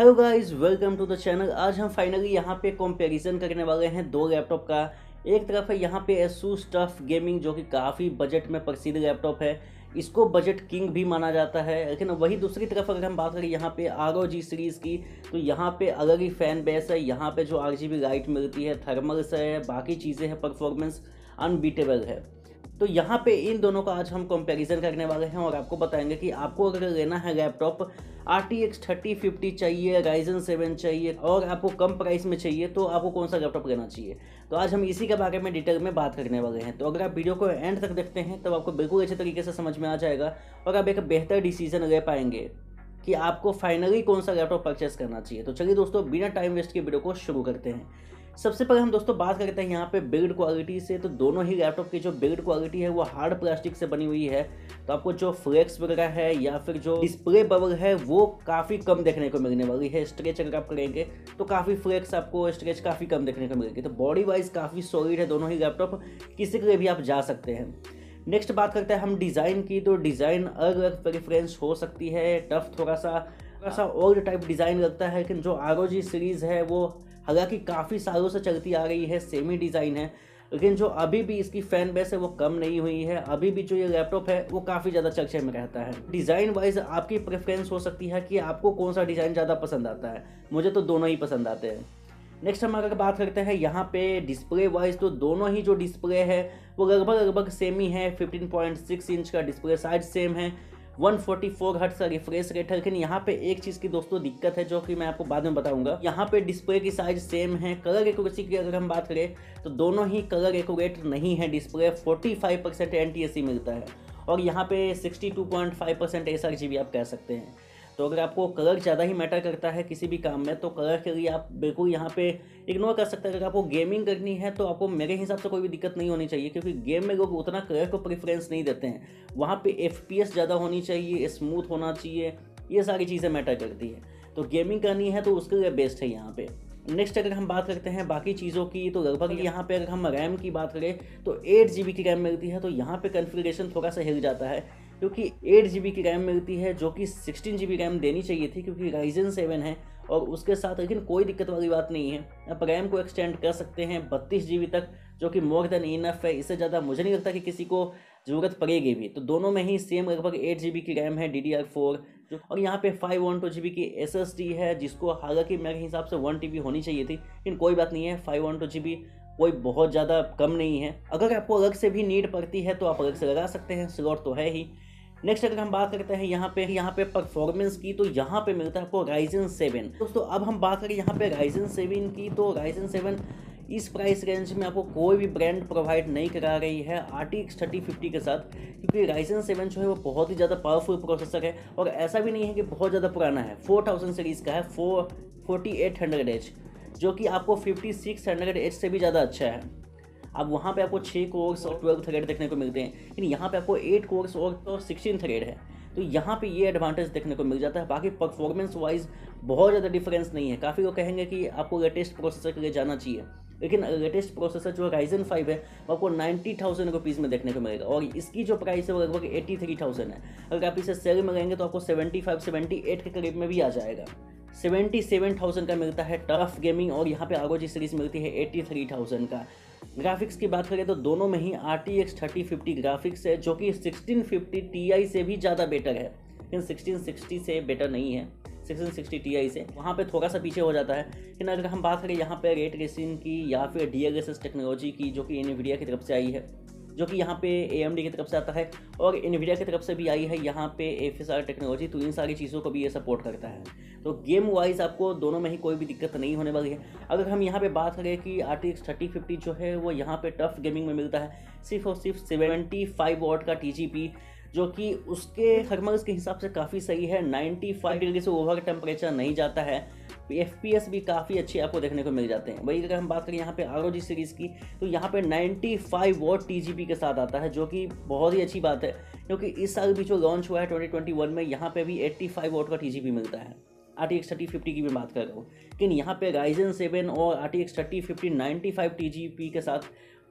Hello guys welcome to the channel आज हम finally यहाँ पे कंपैरिजन करने वाले हैं दो लैपटॉप का। एक तरफ़ है यहाँ पे एसूस टफ गेमिंग जो कि काफ़ी बजट में प्रसिद्ध लैपटॉप है। इसको बजट किंग भी माना जाता है, लेकिन वही दूसरी तरफ़ अगर हम बात करें यहाँ पे आर सीरीज़ की तो यहाँ पे अलग ही फ़ैन बेस है। यहाँ पे जो आर जी बी लाइट मिलती है थर्मल्स है, बाकी चीज़ें हैं परफॉर्मेंस अनबीटेबल है। तो यहाँ पे इन दोनों का आज हम कंपैरिजन करने वाले हैं और आपको बताएँगे कि आपको अगर लेना है laptop R T X thirty fifty चाहिए राइजन सेवन चाहिए और आपको कम प्राइस में चाहिए तो आपको कौन सा लैपटॉप लेना चाहिए? तो आज हम इसी के बारे में डिटेल में बात करने वाले हैं। तो अगर आप वीडियो को एंड तक देखते हैं तो आपको बिल्कुल अच्छे तरीके से समझ में आ जाएगा और आप एक बेहतर डिसीज़न ले पाएँगे कि आपको फाइनली कौन सा लैपटॉप परचेस करना चाहिए। तो चलिए दोस्तों, बिना टाइम वेस्ट के वीडियो को शुरू करते हैं। सबसे पहले हम दोस्तों बात करते हैं यहाँ पे बिल्ड क्वालिटी से। तो दोनों ही लैपटॉप की जो बिल्ड क्वालिटी है, वो हार्ड प्लास्टिक से बनी हुई है। तो आपको जो फ्लेक्स वगैरह है या फिर जो डिस्प्ले बबल है, वो काफ़ी कम देखने को मिलने वाली है। स्ट्रेच अगर आप करेंगे तो काफ़ी फ्लेक्स आपको स्ट्रेच काफ़ी कम देखने को मिलेगी। तो बॉडी वाइज काफ़ी सॉलिड है दोनों ही लैपटॉप किसी के लिए भी आप जा सकते हैं। नेक्स्ट बात करते हैं हम डिज़ाइन की। तो डिज़ाइन अलग अलग प्रेफरेंस हो सकती है। टफ थोड़ा सा थोड़ा सा ओल्ड टाइप डिज़ाइन लगता है, लेकिन जो ROG सीरीज़ है, वो हालाँकि काफ़ी सालों से चलती आ रही है सेमी डिज़ाइन है, लेकिन जो अभी भी इसकी फ़ैन बेस है वो कम नहीं हुई है। अभी भी जो ये लैपटॉप है, वो काफ़ी ज़्यादा चर्चे में रहता है। डिज़ाइन वाइज आपकी प्रेफरेंस हो सकती है कि आपको कौन सा डिज़ाइन ज़्यादा पसंद आता है। मुझे तो दोनों ही पसंद आते हैं। नेक्स्ट हम अगर बात करते हैं, यहाँ पे डिस्प्ले वाइज तो दोनों ही जो डिस्प्ले है, वो लगभग लगभग सेम ही है 15.6 इंच का डिस्प्ले साइज़ सेम है। 144 घट का रिफ्रेश रेट है। लेकिन यहाँ पे एक चीज़ की दोस्तों दिक्कत है जो कि मैं आपको बाद में बताऊँगा। यहाँ पे डिस्प्ले की साइज़ सेम है। कलर एक्यूरेसी की अगर हम बात करें तो दोनों ही कलर एक्यूरेट नहीं है डिस्प्ले। 45 परसेंट एन मिलता है। और यहाँ पे 62.5 परसेंट एस आप कह सकते हैं। तो अगर आपको कलर ज़्यादा ही मैटर करता है किसी भी काम में तो कलर के लिए आप बिल्कुल यहाँ पे इग्नोर कर सकते हैं। अगर आपको गेमिंग करनी है तो आपको मेरे हिसाब से कोई भी दिक्कत नहीं होनी चाहिए क्योंकि गेम में लोग उतना कलर को प्रेफरेंस नहीं देते हैं। वहाँ पे एफपीएस ज़्यादा होनी चाहिए स्मूथ होना चाहिए ये सारी चीज़ें मैटर करती है। तो गेमिंग करनी है तो उसके लिए बेस्ट है यहाँ पर नेक्स्ट अगर हम बात करते हैं बाकी चीज़ों की तो लगभग यहाँ पे अगर हम रैम की बात करें तो एट जी की रैम मिलती है तो यहाँ पे कन्फिग्रेशन थोड़ा सा हिल जाता है। क्योंकि एट जी की रैम मिलती है, जो कि सिक्सटीन जी रैम देनी चाहिए थी, क्योंकि राइजन सेवन है, और उसके साथ लेकिन कोई दिक्कत वाली बात नहीं है। आप रैम को एक्सटेंड कर सकते हैं बत्तीस जी तक, जो कि मोर देन इनफ है। इससे ज़्यादा मुझे नहीं लगता कि किसी को ज़रूरत पड़ेगी भी। तो दोनों में ही सेम लगभग एट जी की रैम है डी डी आर फोर और यहाँ पे five one two G B की एस एस डी है, जिसको हालाँकि मेरे हिसाब से वन टी बी होनी चाहिए थी, लेकिन कोई बात नहीं है five one two G B कोई बहुत ज़्यादा कम नहीं है। अगर आपको अलग से भी नीड पड़ती है तो आप अलग से लगा सकते हैं स्लॉट तो है ही। नेक्स्ट अगर हम बात करते हैं यहाँ पे यहाँ पे परफॉर्मेंस की तो यहाँ पे मिलता है आपको राइजन सेवन दोस्तों, अब हम बात करें यहाँ पे राइजन सेवन की तो राइजन सेवन इस प्राइस रेंज में आपको कोई भी ब्रांड प्रोवाइड नहीं करा रही है R T X thirty fifty के साथ, क्योंकि राइजन सेवन जो है वो बहुत ही ज़्यादा पावरफुल प्रोसेसर है और ऐसा भी नहीं है कि बहुत ज़्यादा पुराना है। फोर थाउज़ेंड सीरीज़ का है four forty eight hundred H जो कि आपको फिफ्टी सिक्स हंड्रेड एच से भी ज़्यादा अच्छा है। अब वहाँ पे आपको छः कोर्स और ट्वेल्व थ्रेड देखने को मिलते हैं। लेकिन यहाँ पे आपको एट कोर्स और तो सिक्सटीन थ्रेड है। तो यहाँ पे ये एडवांटेज देखने को मिल जाता है। बाकी परफॉर्मेंस वाइज बहुत ज़्यादा डिफरेंस नहीं है। काफ़ी लोग कहेंगे कि आपको लेटेस्ट प्रोसेसर के लिए जाना चाहिए। लेकिन लेटेस्ट प्रोसेसर जो राइजन फाइव है वो आपको नाइन्टी थाउज़ेंड रुपीज़ में देखने को मिलेगा। और इसकी जो प्राइस है वो लगभग एट्टी थ्री थाउज़ेंड है। अगर आप इसे सेल में लेंगे तो आपको सेवेंटी फाइव सेवेंटी एट के करीब में भी आ जाएगा। सेवेंटी सेवन थाउज़ेंड का मिलता है टफ गेमिंग और यहाँ पे आगो जी सीरीज़ मिलती है एट्टी थ्री थाउज़ेंड का। ग्राफिक्स की बात करें तो दोनों में ही R T X thirty fifty graphics है, जो कि सिक्सटीन फिफ्टी टी आई से भी ज़्यादा बेटर है। लेकिन सिक्सटीन सिक्सटी से बेटर नहीं है। सिक्सटीन सिक्सटी टी आई से। वहाँ पर थोड़ा सा पीछे हो जाता है। लेकिन अगर हम बात करें यहाँ पे रेट रेसिंग की या फिर D L S S technology की, जो कि इनविडिया की तरफ़ से आई है जो कि यहाँ पे ए की तरफ़ से आता है और इन्विडिया की तरफ़ से भी आई है। यहाँ पे एफ़ एस आर टेक्नोलॉजी तो इन सारी चीज़ों को भी ये सपोर्ट करता है। तो गेम वाइज आपको दोनों में ही कोई भी दिक्कत नहीं होने वाली है। अगर हम यहाँ पे बात करें कि R T X thirty fifty जो है, वो यहाँ पे टफ गेमिंग में मिलता है। सिर्फ़ और सिर्फ़ सेवेंटी फाइव वॉट का टी जी पी जो कि उसके थर्मल्स के हिसाब से काफ़ी सही है। 95 डिग्री से ओवर टेम्परेचर नहीं जाता है। FPS भी काफ़ी अच्छे आपको देखने को मिल जाते हैं। वही अगर हम बात करें यहाँ पे ROG सीरीज़ की तो यहाँ पे 95 फाइव वॉट टी के साथ आता है, जो कि बहुत ही अच्छी बात है, क्योंकि इस साल भी जो लॉन्च हुआ है 2021 में, यहाँ पे भी 85 फाइव वॉट का टीजीपी मिलता है। R T X thirty fifty की भी बात कर रहा हूँ। लेकिन यहाँ पे राइजन सेवन और R T X thirty fifty ninety five T के साथ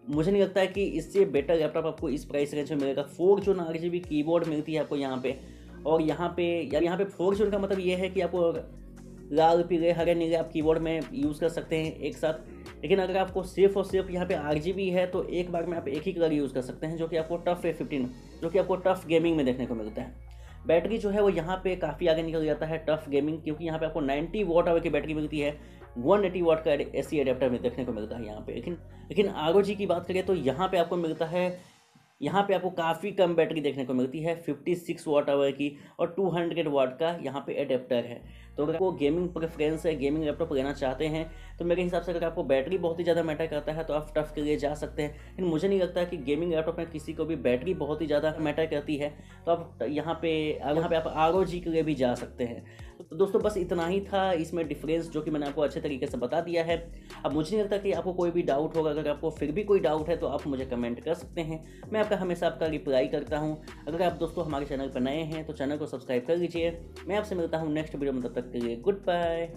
मुझे नहीं लगता है कि इससे बेटर लैपटॉप आपको इस प्राइस रेंज में मिलेगा। फोर जो आर जी बी कीबोर्ड मिलती है आपको यहाँ पे। और यहाँ पे यार यहाँ पे फोर जोन का मतलब ये है कि आपको लाल पीले हरे नीले आप कीबोर्ड में यूज़ कर सकते हैं एक साथ। लेकिन अगर आपको सिर्फ़ और सिर्फ़ यहाँ पे आर है तो एक बार में आप एक ही कलर यूज़ कर सकते हैं, जो कि आपको टफ है फिफ्टीन जो कि आपको टफ गेमिंग में देखने को मिलता है। बैटरी जो है, वो यहाँ पे काफ़ी आगे निकल जाता है टफ गेमिंग क्योंकि यहाँ पे आपको 90 वॉट आवर की बैटरी मिलती है। 180 वॉट का ए सी में देखने को मिलता है यहाँ पे। लेकिन लेकिन आर की बात करें तो यहाँ पे आपको मिलता है यहाँ पे आपको काफ़ी कम बैटरी देखने को मिलती है 56 वाट आवर की और 200 वाट का यहाँ पे एडेप्टर है। तो अगर आपको गेमिंग प्रेफरेंस है गेमिंग लैपटॉप लेना चाहते हैं तो मेरे हिसाब से अगर आपको बैटरी बहुत ही ज़्यादा मैटर करता है तो आप टफ के लिए जा सकते हैं। लेकिन मुझे नहीं लगता कि गेमिंग लैपटॉप में किसी को भी बैटरी बहुत ही ज़्यादा मैटर करती है तो आप यहाँ पे यहाँ पे आप आर के लिए भी जा सकते हैं। तो दोस्तों, बस इतना ही था। इसमें डिफरेंस जो कि मैंने आपको अच्छे तरीके से बता दिया है। अब मुझे नहीं लगता कि आपको कोई भी डाउट होगा। अगर आपको फिर भी कोई डाउट है तो आप मुझे कमेंट कर सकते हैं। मैं आपका हमेशा आपका रिप्लाई करता हूँ। अगर आप दोस्तों हमारे चैनल पर नए हैं तो चैनल को सब्सक्राइब कर लीजिए मैं आपसे मिलता हूँ नेक्स्ट वीडियो में, तब तक के लिए गुड बाय